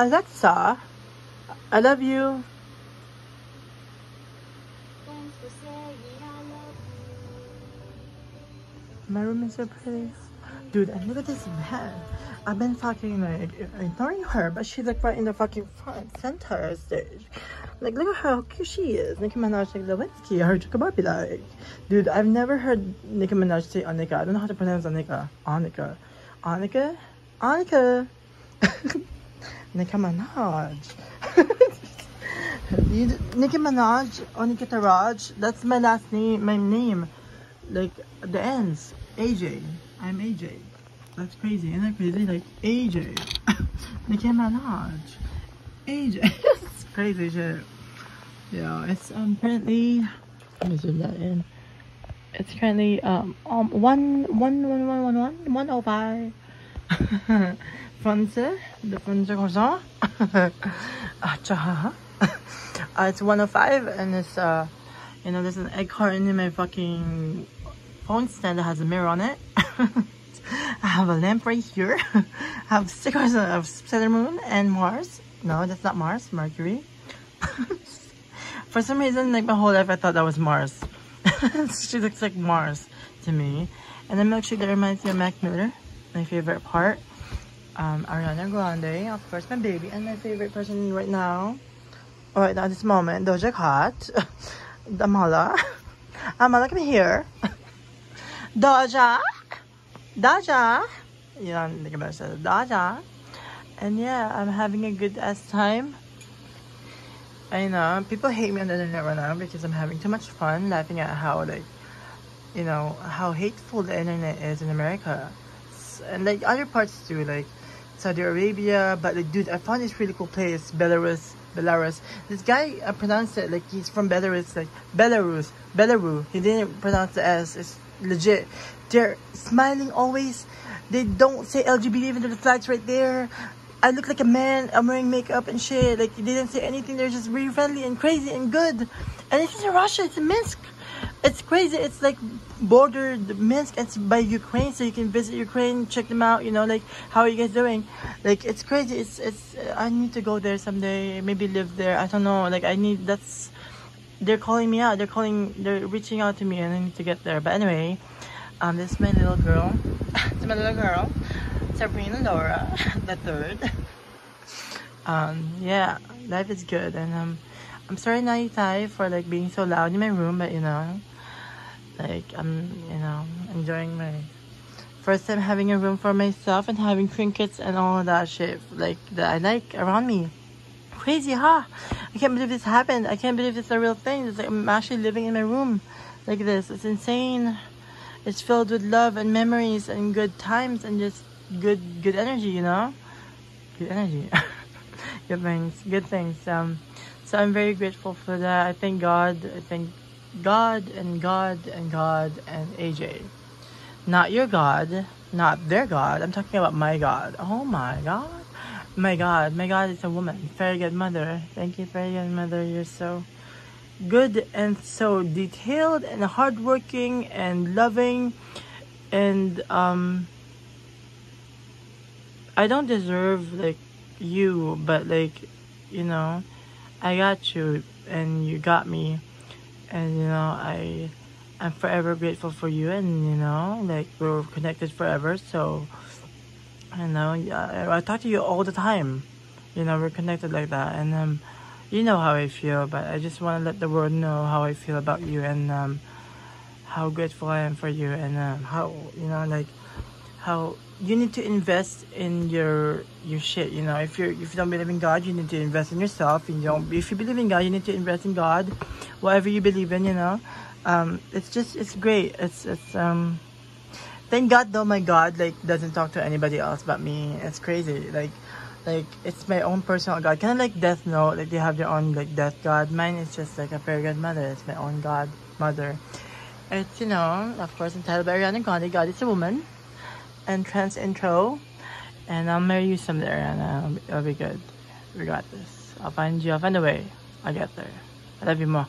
Alexa, I love you. My room is so pretty. Dude, and look at this man. I've been fucking like ignoring her, but she's like right in the fucking front center stage. Like, look at how cute she is. Nicki Minaj like Lewinsky, her Chakababi like. Dude, I've never heard Nicki Minaj say Anika. I don't know how to pronounce Anika. Anika. Anika? Anika. Nicki Minaj. you, Nicki Minaj or Nikita Raj, that's my last name, my name. Like, the ends. AJ. I'm AJ. That's crazy. Isn't that crazy? Like, AJ. Nicki Minaj. AJ. it's crazy shit. Yeah, it's um, currently... Let me zoom that in. It's currently um, um 1, 1, 1, 1, 1, 1, Franze, the Franze croissant. uh, it's 105 and it's, uh, you know, there's an egg carton in my fucking phone stand that has a mirror on it. I have a lamp right here. I have stickers of Saturn Moon and Mars. No, that's not Mars, Mercury. For some reason, like my whole life, I thought that was Mars. she looks like Mars to me. And the milkshake that reminds me of Mac Miller my favorite part. Um, Ariana Grande, of course, my baby, and my favorite person right now, right now, this moment, Doja Cat, Amala. Amala, come here. Doja. Doja. You know, think about it. Doja. And yeah, I'm having a good ass time. I know people hate me on the internet right now because I'm having too much fun laughing at how like you know how hateful the internet is in America and like other parts too like Saudi Arabia but like dude I found this really cool place Belarus Belarus this guy uh, pronounced it like he's from Belarus like Belarus Belarus he didn't pronounce the S it's legit they're smiling always they don't say LGBT even though the flag's right there I look like a man. I'm wearing makeup and shit. Like, they didn't say anything. They're just really friendly and crazy and good. And it's in Russia. It's in Minsk. It's crazy. It's like bordered Minsk. It's by Ukraine, so you can visit Ukraine, check them out. You know, like how are you guys doing? Like it's crazy. It's it's. I need to go there someday. Maybe live there. I don't know. Like I need. That's. They're calling me out. They're calling. They're reaching out to me, and I need to get there. But anyway, um, this is my little girl. it's my little girl. Sabrina Laura, the third. Um, yeah, life is good, and um, I'm sorry, Naitai, for like being so loud in my room, but you know, like I'm, you know, enjoying my first time having a room for myself and having trinkets and all that shit, like that I like around me. Crazy, huh? I can't believe this happened. I can't believe it's a real thing. It's like I'm actually living in my room like this. It's insane. It's filled with love and memories and good times and just good good energy you know good energy good things good things um so i'm very grateful for that. I thank god i thank god and god and god and aj not your god not their god. I'm talking about my god. Oh my god. My god. My god is a woman. Very good mother. Thank you very good mother. You're so good and so detailed and hardworking and loving and um I don't deserve like you, but like, you know, I got you and you got me. And you know, I I'm forever grateful for you and you know, like we're connected forever. So I know I, I talk to you all the time. You know, we're connected like that and um you know how I feel, but I just want to let the world know how I feel about you and um how grateful I am for you and um, how you know like how you need to invest in your your shit you know. If you're if you don't believe in god you need to invest in yourself you don't if you believe in god you need to invest in god whatever you believe in you know. Um it's just it's great. It's it's um thank god though my god like doesn't talk to anybody else but me. It's crazy. Like like it's my own personal god. Kind of like death note like they have their own like death god. Mine is just like a fairy godmother. It's my own god mother it's you know of course entitled by Ariana Grande God is a woman entrance intro and I'll marry you someday and uh, it'll be good. We got this. I'll find you. I'll find a way. I'll get there. I love you more.